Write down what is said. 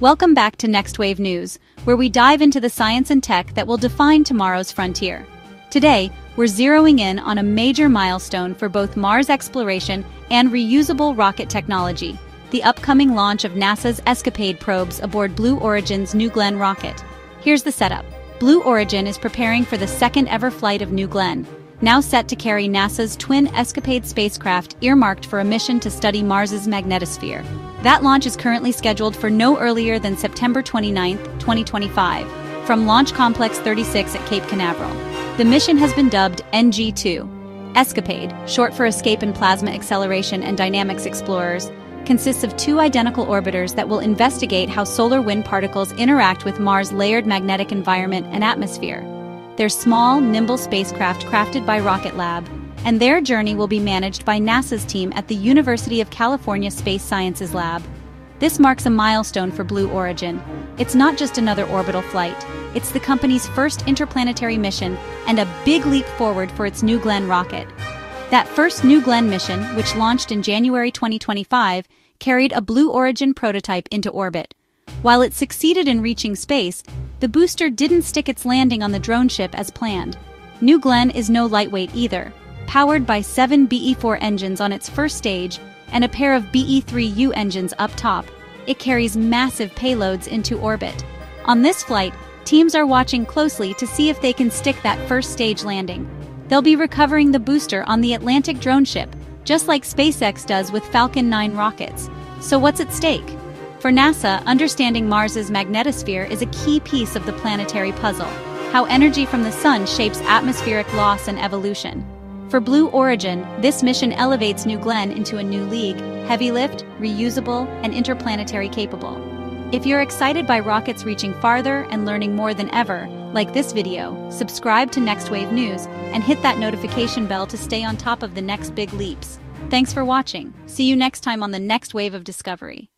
Welcome back to Next Wave News, where we dive into the science and tech that will define tomorrow's frontier. Today, we're zeroing in on a major milestone for both Mars exploration and reusable rocket technology, the upcoming launch of NASA's ESCAPADE probes aboard Blue Origin's New Glenn rocket. Here's the setup. Blue Origin is preparing for the second ever flight of New Glenn, now set to carry NASA's twin ESCAPADE spacecraft earmarked for a mission to study Mars's magnetosphere. That launch is currently scheduled for no earlier than September 29, 2025, from Launch Complex 36 at Cape Canaveral. The mission has been dubbed NG2. ESCAPADE, short for Escape and Plasma Acceleration and Dynamics Explorers, consists of two identical orbiters that will investigate how solar wind particles interact with Mars' layered magnetic environment and atmosphere. They're small, nimble spacecraft crafted by Rocket Lab and their journey will be managed by NASA's team at the University of California Space Sciences Lab. This marks a milestone for Blue Origin. It's not just another orbital flight, it's the company's first interplanetary mission and a big leap forward for its New Glenn rocket. That first New Glenn mission, which launched in January 2025, carried a Blue Origin prototype into orbit. While it succeeded in reaching space, the booster didn't stick its landing on the drone ship as planned. New Glenn is no lightweight either powered by seven BE-4 engines on its first stage and a pair of BE-3U engines up top. It carries massive payloads into orbit. On this flight, teams are watching closely to see if they can stick that first stage landing. They'll be recovering the booster on the Atlantic drone ship, just like SpaceX does with Falcon 9 rockets. So what's at stake? For NASA, understanding Mars's magnetosphere is a key piece of the planetary puzzle, how energy from the sun shapes atmospheric loss and evolution. For Blue Origin, this mission elevates New Glenn into a new league, heavy lift, reusable, and interplanetary capable. If you're excited by rockets reaching farther and learning more than ever, like this video, subscribe to Next Wave News and hit that notification bell to stay on top of the next big leaps. Thanks for watching. See you next time on the next wave of discovery.